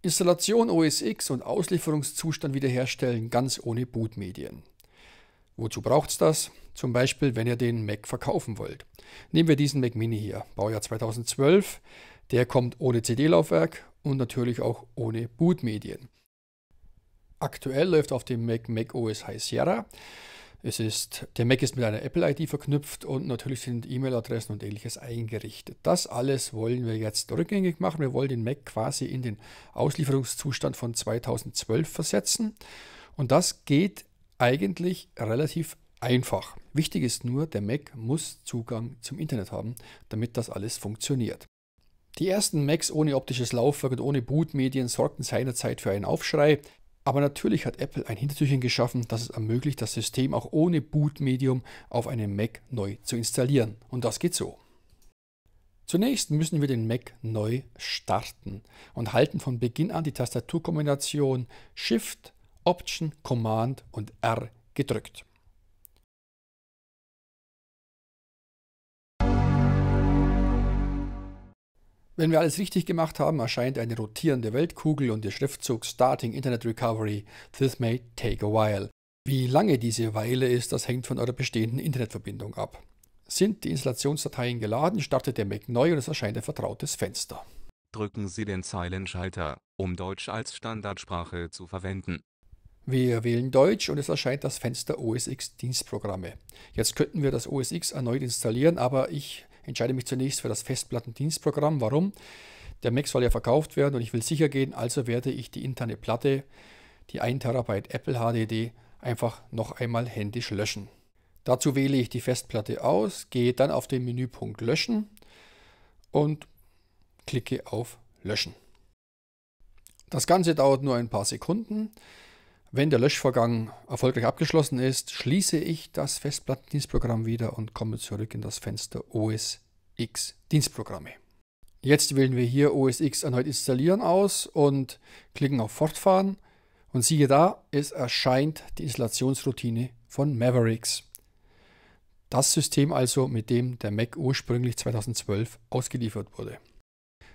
Installation OS X und Auslieferungszustand wiederherstellen ganz ohne Bootmedien. Wozu braucht es das? Zum Beispiel, wenn ihr den Mac verkaufen wollt. Nehmen wir diesen Mac Mini hier, Baujahr 2012. Der kommt ohne CD-Laufwerk und natürlich auch ohne Bootmedien. Aktuell läuft auf dem Mac Mac OS High Sierra. Es ist, der Mac ist mit einer Apple-ID verknüpft und natürlich sind E-Mail-Adressen und ähnliches eingerichtet. Das alles wollen wir jetzt rückgängig machen. Wir wollen den Mac quasi in den Auslieferungszustand von 2012 versetzen. Und das geht eigentlich relativ einfach. Wichtig ist nur, der Mac muss Zugang zum Internet haben, damit das alles funktioniert. Die ersten Macs ohne optisches Laufwerk und ohne Bootmedien sorgten seinerzeit für einen Aufschrei. Aber natürlich hat Apple ein Hintertürchen geschaffen, das es ermöglicht, das System auch ohne Bootmedium auf einem Mac neu zu installieren. Und das geht so. Zunächst müssen wir den Mac neu starten und halten von Beginn an die Tastaturkombination Shift, Option, Command und R gedrückt. Wenn wir alles richtig gemacht haben, erscheint eine rotierende Weltkugel und der Schriftzug Starting Internet Recovery. This may take a while. Wie lange diese Weile ist, das hängt von eurer bestehenden Internetverbindung ab. Sind die Installationsdateien geladen, startet der Mac neu und es erscheint ein vertrautes Fenster. Drücken Sie den Zeilenschalter, um Deutsch als Standardsprache zu verwenden. Wir wählen Deutsch und es erscheint das Fenster OS X Dienstprogramme. Jetzt könnten wir das OS X erneut installieren, aber ich entscheide mich zunächst für das Festplattendienstprogramm. Warum? Der Mac soll ja verkauft werden und ich will sicher gehen, also werde ich die interne Platte, die 1 TB Apple HDD, einfach noch einmal händisch löschen. Dazu wähle ich die Festplatte aus, gehe dann auf den Menüpunkt Löschen und klicke auf Löschen. Das Ganze dauert nur ein paar Sekunden. Wenn der Löschvorgang erfolgreich abgeschlossen ist, schließe ich das Festplattendienstprogramm wieder und komme zurück in das Fenster OS X Dienstprogramme. Jetzt wählen wir hier OS X erneut installieren aus und klicken auf Fortfahren und siehe da, es erscheint die Installationsroutine von Mavericks. Das System also, mit dem der Mac ursprünglich 2012 ausgeliefert wurde.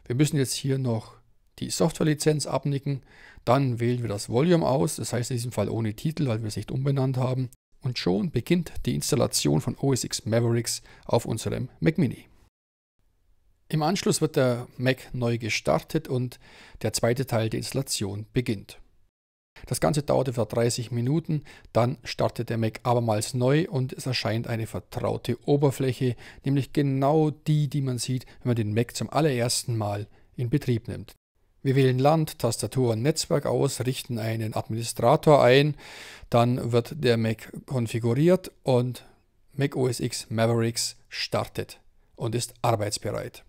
Wir müssen jetzt hier noch die Softwarelizenz abnicken. Dann wählen wir das Volume aus, das heißt in diesem Fall ohne Titel, weil wir es nicht umbenannt haben. Und schon beginnt die Installation von OS X Mavericks auf unserem Mac Mini. Im Anschluss wird der Mac neu gestartet und der zweite Teil der Installation beginnt. Das Ganze dauert etwa 30 Minuten, dann startet der Mac abermals neu und es erscheint eine vertraute Oberfläche, nämlich genau die, die man sieht, wenn man den Mac zum allerersten Mal in Betrieb nimmt. Wir wählen Land, Tastatur und Netzwerk aus, richten einen Administrator ein, dann wird der Mac konfiguriert und Mac OS X Mavericks startet und ist arbeitsbereit.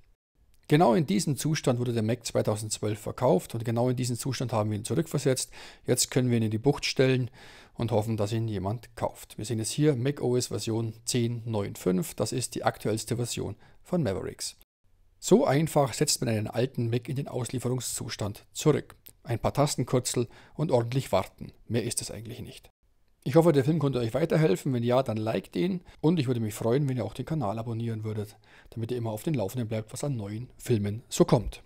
Genau in diesem Zustand wurde der Mac 2012 verkauft und genau in diesen Zustand haben wir ihn zurückversetzt. Jetzt können wir ihn in die Bucht stellen und hoffen, dass ihn jemand kauft. Wir sehen jetzt hier Mac OS Version 10.9.5, das ist die aktuellste Version von Mavericks. So einfach setzt man einen alten Mac in den Auslieferungszustand zurück. Ein paar Tastenkürzel und ordentlich warten. Mehr ist es eigentlich nicht. Ich hoffe, der Film konnte euch weiterhelfen. Wenn ja, dann liked ihn. Und ich würde mich freuen, wenn ihr auch den Kanal abonnieren würdet, damit ihr immer auf den Laufenden bleibt, was an neuen Filmen so kommt.